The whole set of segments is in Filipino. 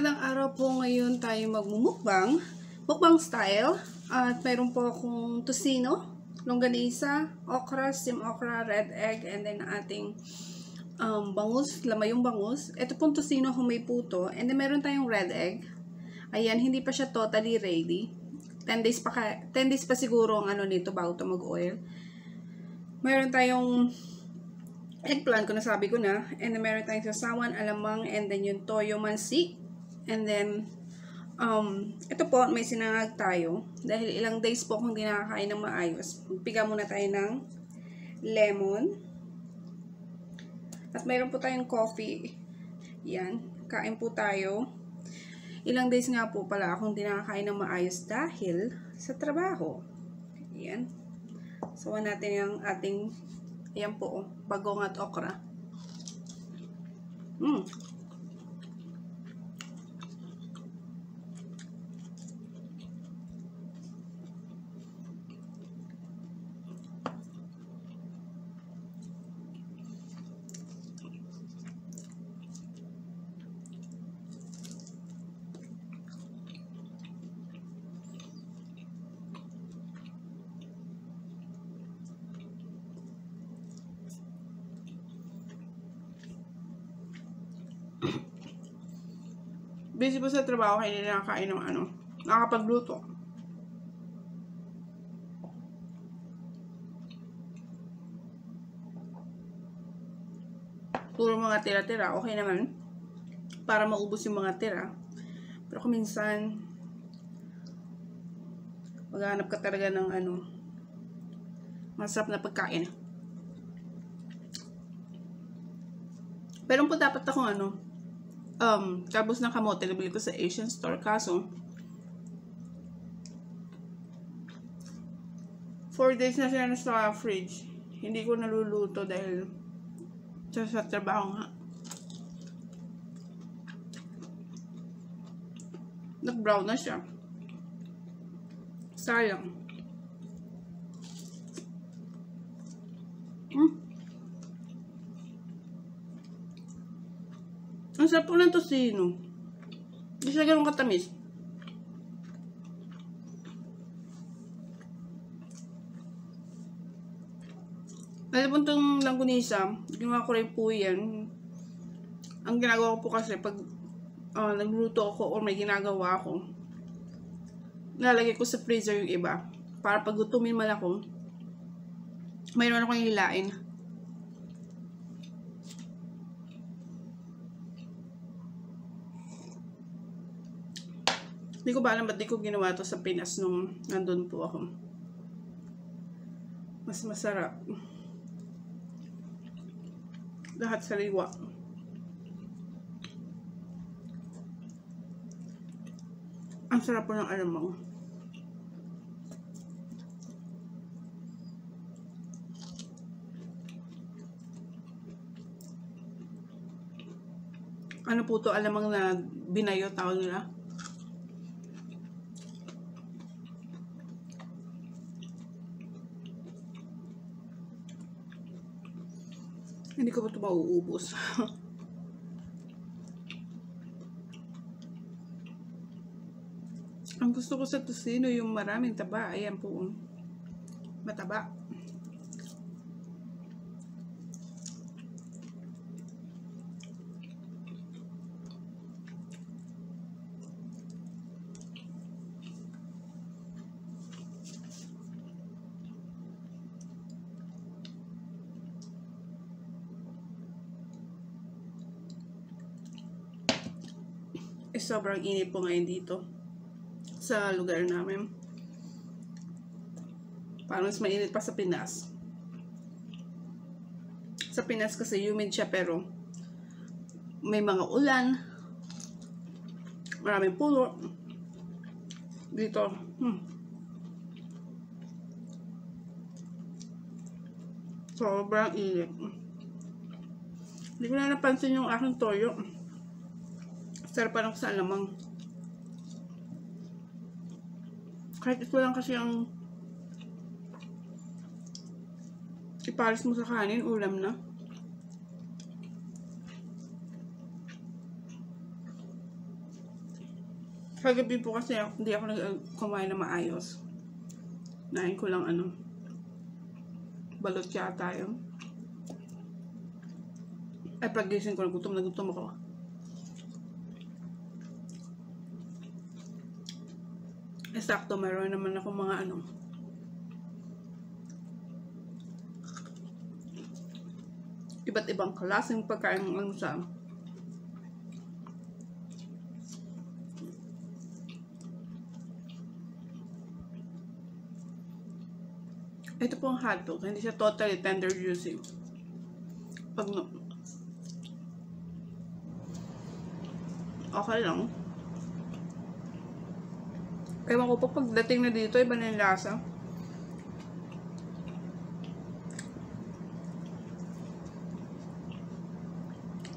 magandang araw po ngayon tayo magmumukbang. Mukbang style. At mayroon po akong tosino, longganisa, okra, steam okra, red egg, and then ating um, bangus, lamayong bangus. Ito pong tosino kung may puto. And then meron tayong red egg. Ayan, hindi pa siya totally ready. 10 days pa, ka, 10 days pa siguro ang ano nito bago ito mag-oil. Meron tayong eggplant ko nasabi ko na. And then meron tayong sasawan, alamang, and then yung toyo mansi. And then, um, ito po, may sinangag tayo. Dahil ilang days po kung hindi ng maayos. Piga muna tayo ng lemon. At mayroon po tayong coffee. Yan. Kain po tayo. Ilang days nga po pala akong hindi ng maayos dahil sa trabaho. Yan. Sawa natin yung ating Ayan po, oh, bagong at okra. Mm. Busy po sa trabaho hindi nakakain ng ano, nakakapagluto. Puro mga tira-tira, okay naman. Para maubos yung mga tira. Pero kung minsan, maghanap ka talaga ng ano, masarap na pagkain. Pero po dapat akong ano, um, kabos ng kamote, nabili ko sa Asian store. Kaso, 4 days na siya sa fridge. Hindi ko naluluto dahil sa, sa trabaho nga. Nag-brown na siya. Sayang. Hmm? Ang sarap po ng tosino. Hindi siya ganun katamis. Alam po itong langgunisa, ginawa ko rin po yan. Ang ginagawa ko po kasi pag uh, nagluto ako or may ginagawa ako, nalagay ko sa freezer yung iba. Para pag gutumin man ako, mayroon akong hilain. Hindi ko ba alam ba't di ko ginawa to sa Pinas nung nandun po ako. Mas masarap. Lahat sariwa. Ang sarap po ng alamang. Ano po to alamang na binayo tawag nila? Hindi ko ba ito mauubos? Ang gusto ko sa tosino yung maraming taba. Ayan po. Oh. Mataba. Eh, sobrang init po ngayon dito sa lugar namin. Parang mas mainit pa sa Pinas. Sa Pinas kasi humid siya pero may mga ulan. Maraming pulo. Dito, hmm. Sobrang init. Hindi ko na napansin yung aking toyo. Sarap pa lang sa alamang. Kahit ito lang kasi ang ipares mo sa kanin, ulam na. Kagabi po kasi ako, hindi ako nag-kumain na maayos. Nain ko lang ano, balot yata yun. Ay, pagising ko, nagutom na gutom ako. Eksakto, mayroon naman ako mga ano, iba't ibang klaseng pagkain ng almusal. Ito po ang hotdog. Hindi siya totally tender juicy. Pag okay lang. Ewan ko po pagdating na dito, iba na yung lasa.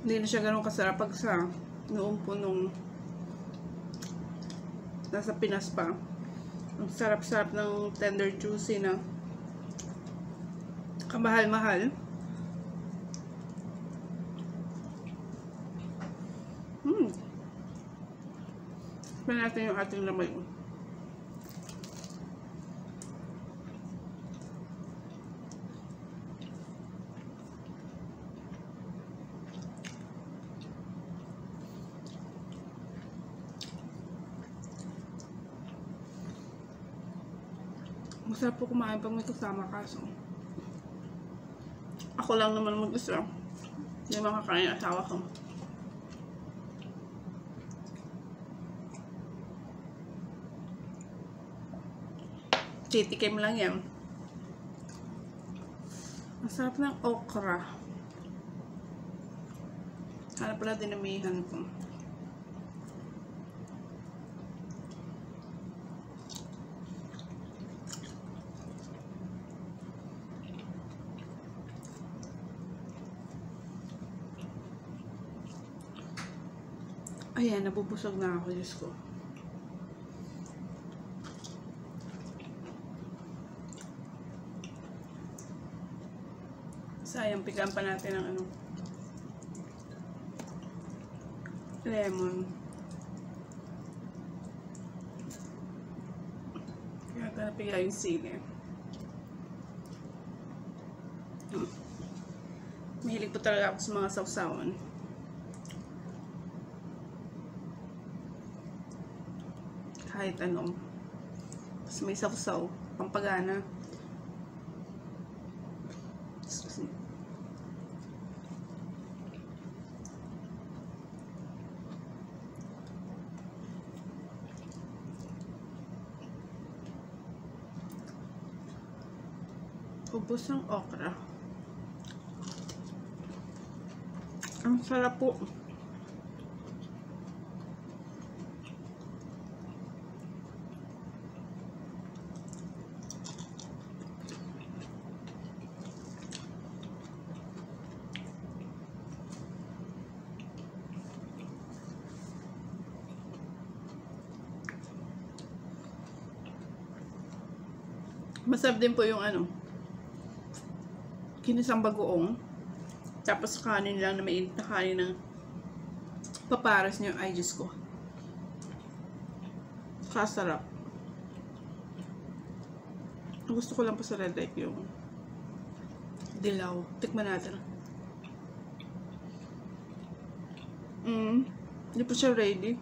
Hindi na siya ganun kasarap pag sa noong po nung nasa Pinas pa. Ang sarap-sarap ng tender juicy na kamahal-mahal. Hmm. Tignan natin yung ating lamay. Masarap po kumain pag may kasama kaso. Ako lang naman mag-isa. Hindi makakain ang asawa ko. Titikim lang yan. Masarap ng okra. Hanap pala dinamihan ko. Ayan, nabubusog na ako, Diyos ko. Sayang, pigan pa natin ang ano. Lemon. Kaya ito napiga yung sili. Mahilig po talaga ako sa mga sausawan. Kahit ano. Tapos may sausaw, pampagana. Ubus ng okra. Ang sarap po. Masarap din po yung ano, kinisang bagoong. Tapos kanin lang na mainit na kanin ng paparas niyo. Ay, Diyos ko. Kasarap. Gusto ko lang pa sa red egg yung dilaw. Tikman natin. Mm, hindi pa siya ready.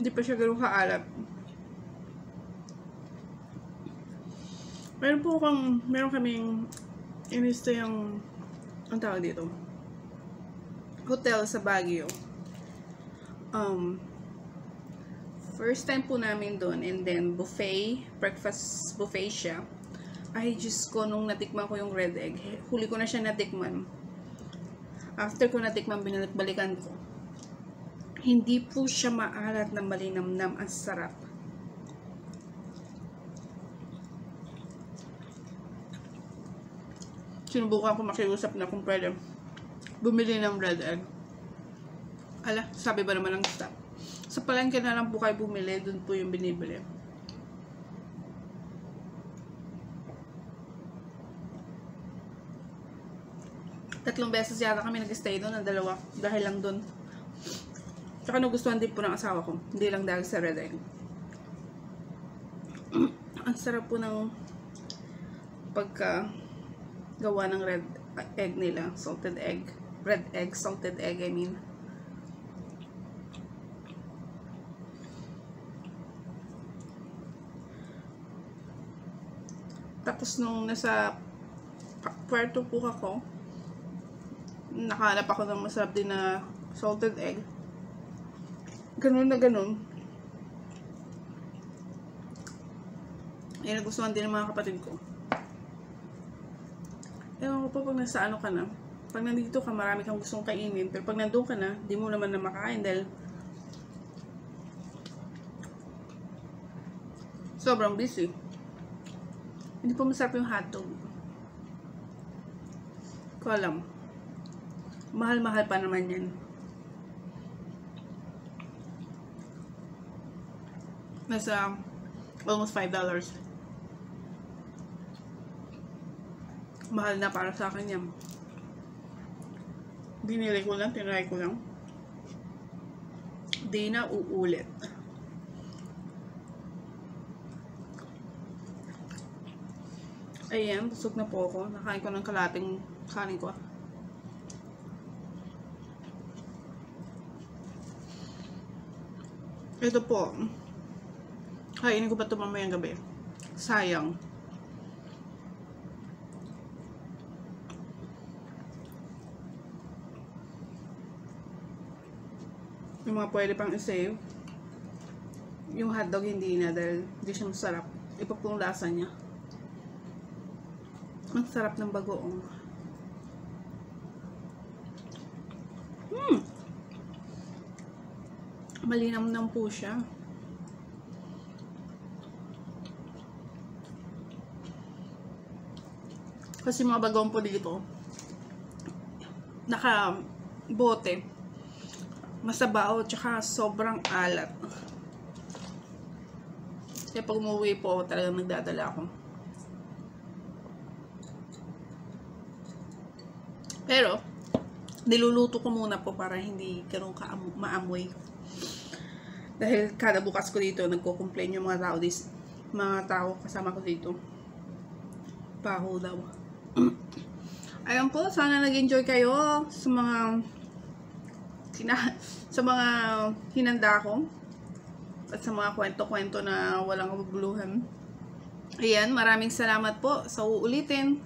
Hindi pa siya ganun kaalat. Meron po kang, meron kaming inista yung, ang tawag dito, hotel sa Baguio. Um, first time po namin doon and then buffet, breakfast buffet siya. Ay, Diyos ko, nung natikman ko yung red egg, huli ko na siya natikman. After ko natikman, binalik-balikan ko. Hindi po siya maalat na malinamnam. Ang sarap. Sinubukan ko makiusap na kung pwede bumili ng red egg. Ala, sabi ba naman ng staff? Sa palengke na lang po kayo bumili, dun po yung binibili. Tatlong beses yata kami nag-stay doon, ang dalawa, dahil lang doon. Tsaka nagustuhan din po ng asawa ko. Hindi lang dahil sa red egg. Ang sarap po ng pagka gawa ng red egg nila. Salted egg. Red egg, salted egg, I mean. Tapos nung nasa Puerto po ako, nakahanap ako ng masarap din na salted egg. Ganun na ganun. Eh, nagustuhan din ng mga kapatid ko. Ewan ko po pag nasa ano ka na, pag nandito ka, marami kang gustong kainin, pero pag nandun ka na, di mo naman na makain dahil sobrang busy. Hindi po masarap yung hotdog. Ko alam. Mahal-mahal pa naman yan. Nasa almost $5. Mahal na para sa akin yan. Binili ko lang, tinry ko lang. Di na uulit. Ayan, busog na po ako. Nakain ko ng kalating kanin ko. Ito po. Kainin ko pa ito mamayang gabi. Sayang. Yung mga pwede pang isave. Yung hotdog hindi na dahil hindi siya masarap. Iba lasa niya. Ang sarap ng bagoong. Hmm. Malinam po siya. Kasi mga bagoong po dito, naka bote, masabaw, tsaka sobrang alat. Kaya pag umuwi po, talagang nagdadala ako. Pero, niluluto ko muna po para hindi ganun ka maamoy. Dahil kada bukas ko dito, nagko-complain yung mga tao, dis, mga tao kasama ko dito. Paho daw. Ayun po, sana nag-enjoy kayo sa mga sina, sa mga hinanda ko at sa mga kwento-kwento na walang kabubuluhan. Ayan, maraming salamat po sa uulitin.